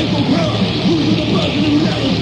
Michael Brown, who's the buzzing and